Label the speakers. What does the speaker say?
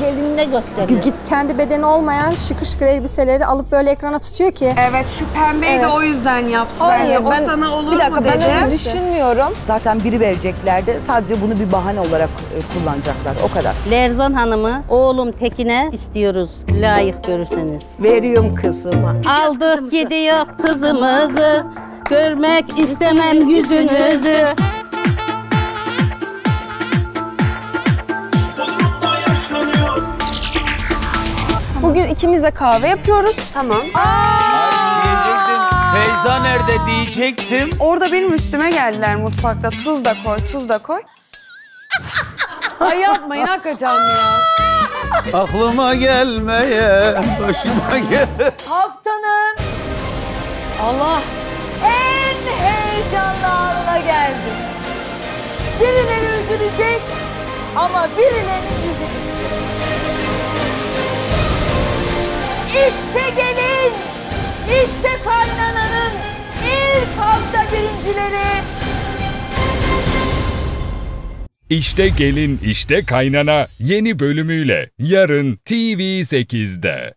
Speaker 1: gelinine gösteriyor.
Speaker 2: Git kendi bedeni olmayan şıkır şıkır elbiseleri alıp böyle ekrana tutuyor ki.
Speaker 3: Evet şu pembeyi de
Speaker 2: Evet.
Speaker 3: o yüzden yaptı
Speaker 4: Hayır,
Speaker 3: bence. O
Speaker 4: ben-
Speaker 3: sana olur
Speaker 4: bir dakika
Speaker 3: mu
Speaker 4: ben
Speaker 3: dedi.
Speaker 4: öyle düşünmüyorum.
Speaker 5: Zaten biri vereceklerdi. Sadece bunu bir bahane olarak e, kullanacaklar. O kadar.
Speaker 1: Lerzan Hanım'ı oğlum Tekin'e istiyoruz. Layık görürseniz.
Speaker 6: Veriyorum kızıma.
Speaker 1: Aldık gidiyor kızımızı. Görmek istemem yüzünüzü.
Speaker 4: Bugün ikimiz de kahve yapıyoruz.
Speaker 3: Tamam.
Speaker 7: Diyecektim. Feyza nerede diyecektim.
Speaker 3: Orada benim üstüme geldiler mutfakta. Tuz da koy, tuz da koy.
Speaker 4: Ay yapmayın hakikaten ya.
Speaker 7: Aklıma gelmeye, başıma gel.
Speaker 8: Haftanın
Speaker 4: Allah.
Speaker 8: en heyecanlı anına geldik. Birileri üzülecek ama birilerinin yüzü gülecek. İşte gelin, işte kaynananın ilk hafta birincileri.
Speaker 9: İşte gelin işte kaynana yeni bölümüyle yarın TV8'de.